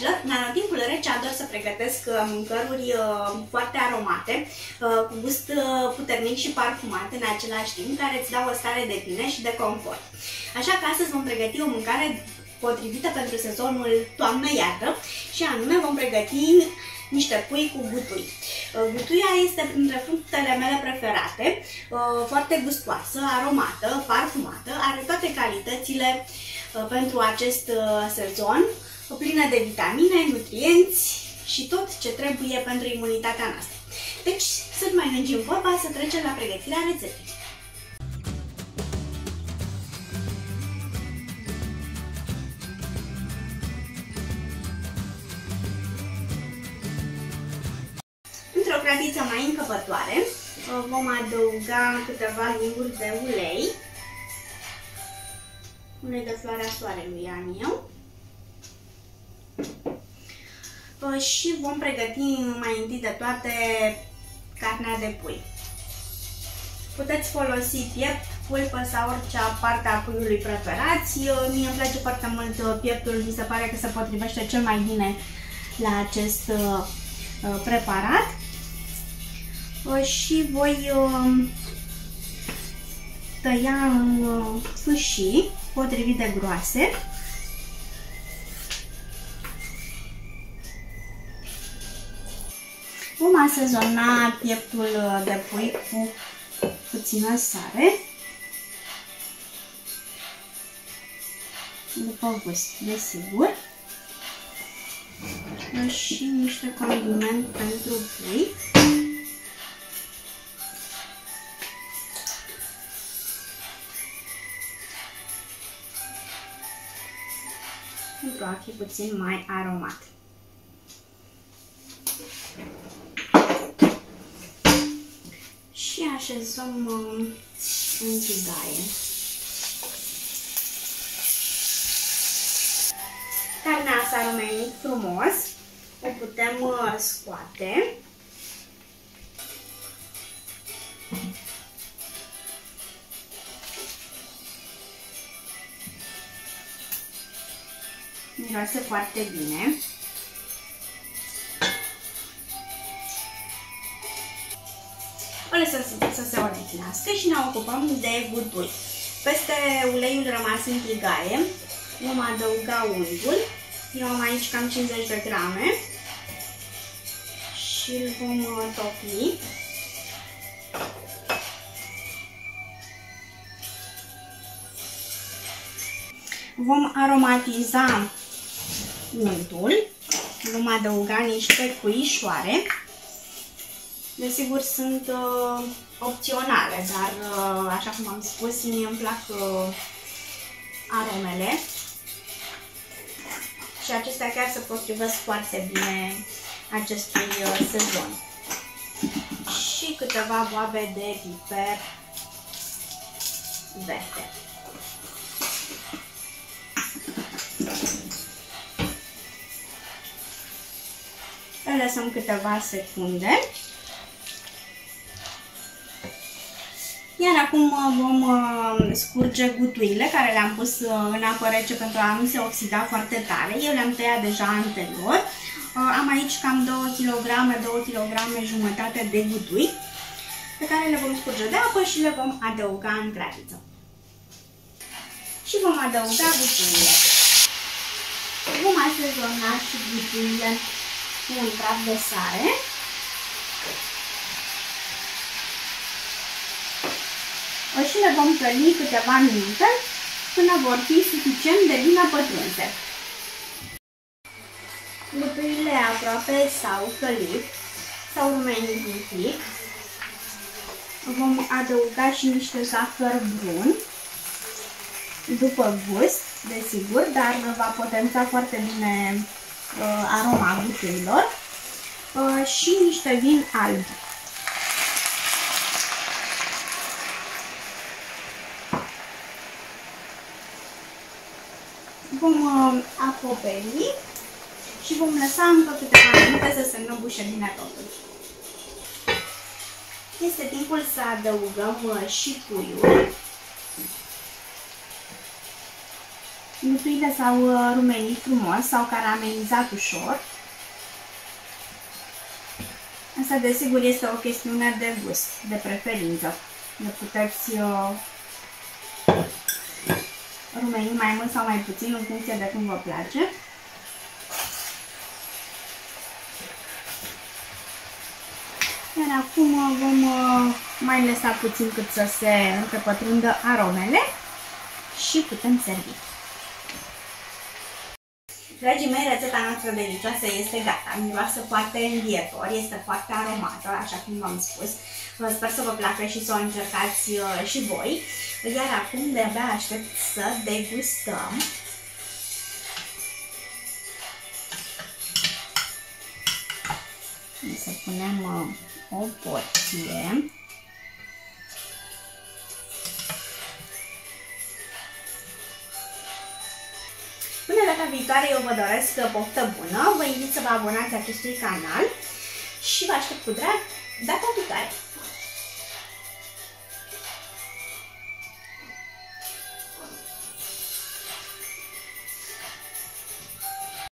dragilor, în anotimpul rece ador să pregătesc uh, mâncăruri uh, foarte aromate, uh, cu gust puternic și parfumat în același timp, care îți dau o stare de bine și de confort. Așa că astăzi vom pregăti o mâncare potrivită pentru sezonul toamnă-iarnă și anume vom pregăti niște pui cu gutui. Gutuia este printre fructele mele preferate, foarte gustoasă, aromată, parfumată, are toate calitățile pentru acest sezon, plină de vitamine, nutrienți și tot ce trebuie pentru imunitatea noastră. Deci, să nu mai lungim vorba, să trecem la pregătirea rețetei. Într-o gradiță mai încăpătoare vom adăuga câteva linguri de ulei, ulei de floarea soarelui am eu, și vom pregăti mai întâi de toate carnea de pui. Puteți folosi piept, pulpă sau orice parte a puiului preferați. Mie îmi place foarte mult uh, pieptul, mi se pare că se potrivește cel mai bine la acest uh, uh, preparat. Și voi tăia în fâșii potrivit de groase. Vom asezona pieptul de pui cu puțină sare. După gust, desigur. Și niște condiment pentru pui. pentru a fi puțin mai aromat. Așezăm uh, în tigaie. Carnea s-a rumenit frumos, o putem uh, scoate. Miroase foarte bine. Să se odihnească și ne ocupăm de gutui. Peste uleiul rămas în tigaie vom adăuga untul. Eu am aici cam 50 de grame și îl vom uh, topi. Vom aromatiza untul, vom adăuga niște cuișoare Desigur, sunt uh, opționale, dar, uh, așa cum am spus, mie îmi plac uh, aromele și acestea chiar se potrivesc foarte bine acestui uh, sezon. Și câteva boabe de piper verde. Le lăsăm câteva secunde. Acum uh, vom uh, scurge gutuile care le-am pus uh, în apă rece pentru a nu se oxida foarte tare. Eu le-am tăiat deja anterior. Am aici cam 2 kg, 2 kg jumătate de gutui pe care le vom scurge de apă și le vom adăuga în gradiță. Și vom adăuga gutuile. Vom asezona și gutuile cu un praf de sare. Și le vom căli câteva minute până vor fi suficient de bine pătrunse. Lupurile aproape s-au călit, s-au rumenit un pic. Vom adăuga și niște zahăr brun, după gust, desigur, dar va potența foarte bine uh, aroma buturilor uh, și niște vin alb. Vom uh, acoperi și vom lăsa încă câteva minute să se înăbușe bine totul. Este timpul să adăugăm uh, și puiul. Glutuile s-au uh, rumenit frumos, s-au caramelizat ușor. Asta desigur este o chestiune de gust, de preferință. Le puteți uh, rumeni mai mult sau mai puțin în funcție de cum vă place. Iar acum vom uh, mai lăsa puțin cât să se întrepătrundă aromele și putem servi. Dragii mei, rețeta noastră delicioasă este gata. Miroase foarte învietor, este foarte aromată, așa cum v-am spus. Sper să vă placă și să o încercați uh, și voi. Iar acum de-abia aștept să degustăm. Să punem uh, o porție. Viitoare eu vă doresc poftă bună, vă invit să vă abonați acestui canal și vă aștept cu drag data viitoare.